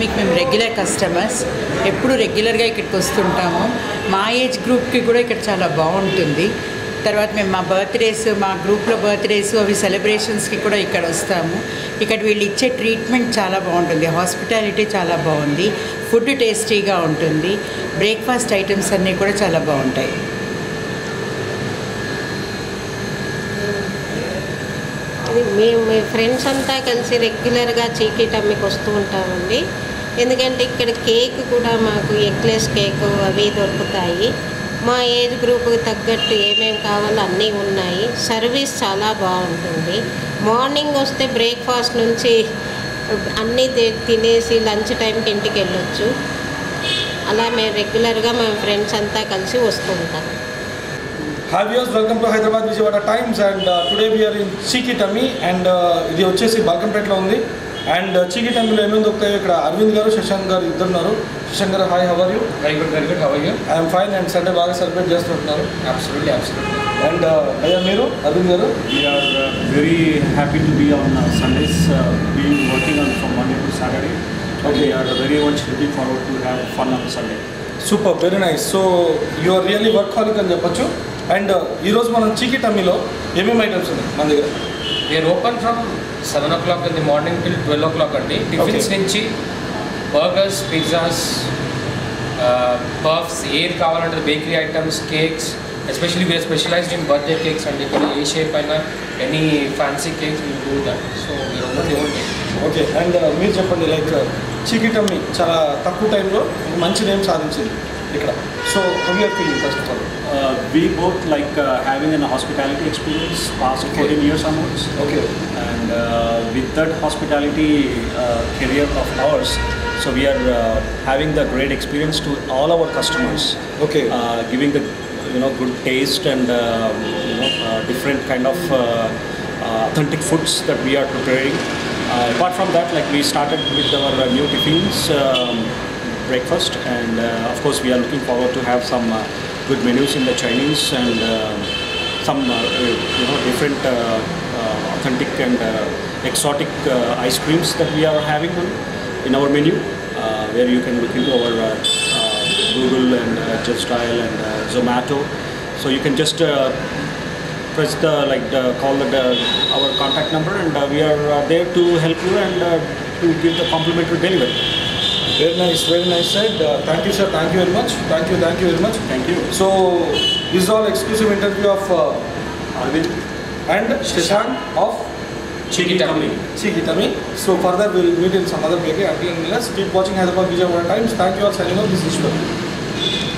మీకు మేము regular customers ఎప్పుడు రెగ్యులర్గా ఇక్కడికి వస్తుంటాము. మా ఏజ్ గ్రూప్కి కూడా ఇక్కడ చాలా బాగుంటుంది. తర్వాత మేము మా బర్త్డేస్ మా గ్రూప్లో బర్త్డేస్ అవి సెలబ్రేషన్స్కి కూడా ఇక్కడ వస్తాము. ఇక్కడ వీళ్ళు ఇచ్చే ట్రీట్మెంట్ చాలా బాగుంటుంది. హాస్పిటాలిటీ చాలా బాగుంది. ఫుడ్ టేస్టీగా ఉంటుంది. బ్రేక్ఫాస్ట్ ఐటమ్స్ అన్నీ కూడా చాలా బాగుంటాయి. అది మేము మీ ఫ్రెండ్స్ అంతా కలిసి రెగ్యులర్గా చీకీటమ్మికి వస్తూ ఉంటామండి. ఎందుకంటే ఇక్కడ కేక్ కూడా మాకు ఎక్లెస్ కేక్ అవి దొరుకుతాయి. మా ఏజ్ గ్రూప్కి తగ్గట్టు ఏమేమి కావాలో అన్నీ ఉన్నాయి. సర్వీస్ చాలా బాగుంటుంది. మార్నింగ్ వస్తే బ్రేక్ఫాస్ట్ నుంచి అన్నీ తి- తినేసి లంచ్ టైంకి ఇంటికి వెళ్ళొచ్చు. అలా మేము రెగ్యులర్గా మా ఫ్రెండ్స్ అంతా కలిసి వస్తూ ఉంటాం. Hi views welcome to Hyderabad Vijayawada Times and today we are in cheeky tummy and ఇది వచ్చేసి బల్కంపేటలో ఉంది అండ్ చీకి టమ్మీలో ఏమేమి దొరుకుతాయో ఇక్కడ అరవింద్ గారు శశాంక్ గారు ఇద్దరు ఉన్నారు Shashank garu hi how are you good, very good. How are you? I'm fine and Sunday బాగా సెలబ్రేట్ చేస్తుంటున్నారు Absolutely, absolutely. అండ్ అయ్యా మీరు అరవింద్ గారు uh, be on uh, Sundays, uh, being working on from Monday to Saturday. And Okay. we are very much looking forward to have fun on Sunday. Super very nice so you are really workaholic అని చెప్పొచ్చు and ఈరోజు మనం చీకి టమ్మీలో ఏమేమి items ఉన్నాయి మన దగ్గర? We are open from 7 o'clock in the morning till 12 o'clock అండి. Tiffins. నుంచి బర్గర్స్ పిజ్జాస్ పఫ్స్ ఏది కావాలంటే bakery items cakes especially we're specialized in birthday cakes అండి. ఇక్కడ ఏ షేప్ అయినా any fancy cakes we do that so మీరు okay and మీరు చెప్పండి లైక్ చీకి టమ్మీ చాలా తక్కువ టైంలో మంచి నేమ్ సాధించింది ఇక్కడ. So how you're feeling first of all uh, we both like uh, having an hospitality experience past okay. 14 years onwards. Okay. And uh, with that hospitality uh, career of ours, so we are uh, having the great experience to all our customers. Okay. Uh, giving the you know good taste and you know different kind of authentic foods that we are preparing. apart from that, like we started with our new tiffins. Um, breakfast and of course we are looking forward to have some good menus in the Chinese and uh, some uh, you know different uh, uh authentic and uh, exotic uh, ice creams that we are having in our menu, where you can look into our Google and uh, Justdial and Zomato. So you can just press the like the, call the, our contact number and we are there to help you and to give the complimentary delivery. Very nice, very nice said. Uh, thank you, sir. Thank you very much. Thank you, thank you very much. Thank you. So, this is all exclusive interview of uh, Arvind and Shashank of Chikitami. Chikitami. So, further we will meet in some other break. Until and keep watching Hyderabad Vijayawada Times. Thank you all signing off. This is Ishwar.